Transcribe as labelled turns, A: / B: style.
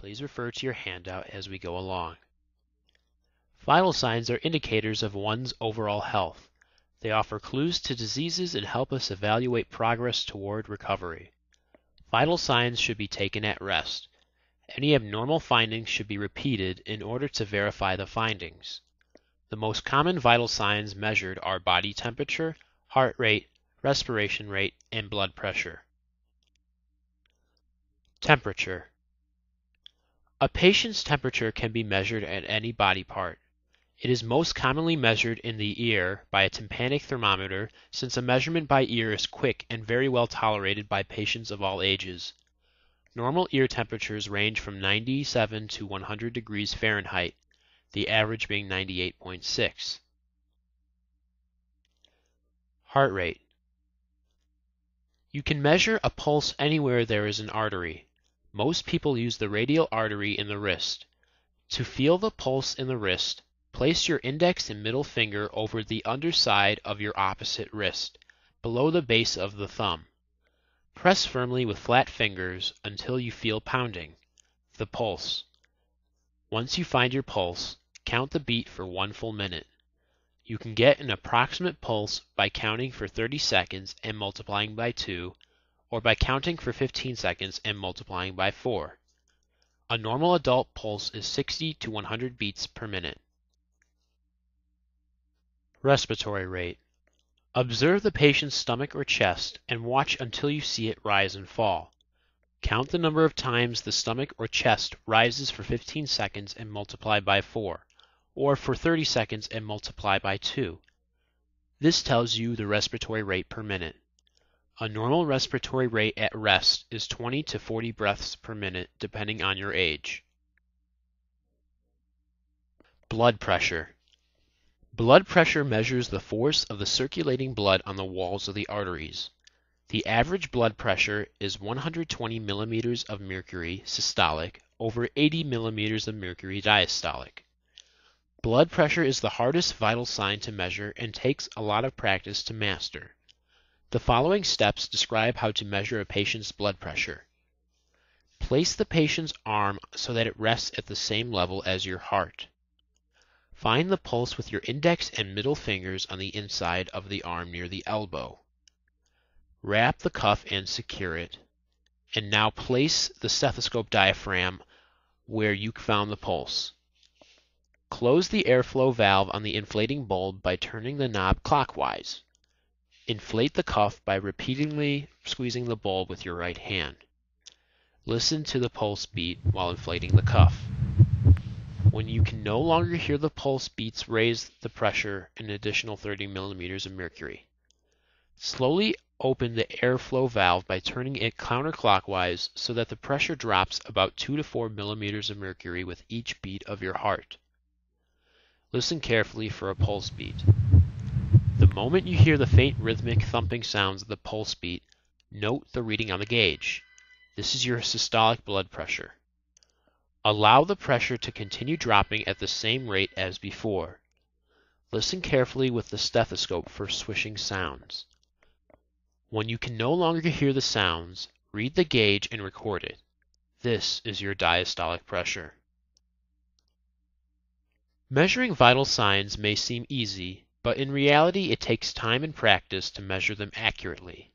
A: Please refer to your handout as we go along. Vital signs are indicators of one's overall health. They offer clues to diseases and help us evaluate progress toward recovery. Vital signs should be taken at rest. Any abnormal findings should be repeated in order to verify the findings. The most common vital signs measured are body temperature, heart rate, respiration rate, and blood pressure. Temperature A patient's temperature can be measured at any body part. It is most commonly measured in the ear by a tympanic thermometer since a measurement by ear is quick and very well tolerated by patients of all ages. Normal ear temperatures range from 97 to 100 degrees Fahrenheit, the average being 98.6. Heart rate. You can measure a pulse anywhere there is an artery. Most people use the radial artery in the wrist. To feel the pulse in the wrist, Place your index and middle finger over the underside of your opposite wrist, below the base of the thumb. Press firmly with flat fingers until you feel pounding, the pulse. Once you find your pulse, count the beat for one full minute. You can get an approximate pulse by counting for 30 seconds and multiplying by 2, or by counting for 15 seconds and multiplying by 4. A normal adult pulse is 60 to 100 beats per minute. Respiratory rate. Observe the patient's stomach or chest and watch until you see it rise and fall. Count the number of times the stomach or chest rises for 15 seconds and multiply by 4, or for 30 seconds and multiply by 2. This tells you the respiratory rate per minute. A normal respiratory rate at rest is 20 to 40 breaths per minute depending on your age. Blood pressure. Blood pressure measures the force of the circulating blood on the walls of the arteries. The average blood pressure is 120 millimeters of mercury systolic over 80 millimeters of mercury diastolic. Blood pressure is the hardest vital sign to measure and takes a lot of practice to master. The following steps describe how to measure a patient's blood pressure. Place the patient's arm so that it rests at the same level as your heart. Find the pulse with your index and middle fingers on the inside of the arm near the elbow. Wrap the cuff and secure it. And now place the stethoscope diaphragm where you found the pulse. Close the airflow valve on the inflating bulb by turning the knob clockwise. Inflate the cuff by repeatedly squeezing the bulb with your right hand. Listen to the pulse beat while inflating the cuff. When you can no longer hear the pulse beats raise the pressure an additional 30 millimeters of mercury. Slowly open the airflow valve by turning it counterclockwise so that the pressure drops about 2 to 4 millimeters of mercury with each beat of your heart. Listen carefully for a pulse beat. Moment you hear the faint rhythmic thumping sounds of the pulse beat, note the reading on the gauge. This is your systolic blood pressure. Allow the pressure to continue dropping at the same rate as before. Listen carefully with the stethoscope for swishing sounds. When you can no longer hear the sounds, read the gauge and record it. This is your diastolic pressure. Measuring vital signs may seem easy, but in reality it takes time and practice to measure them accurately.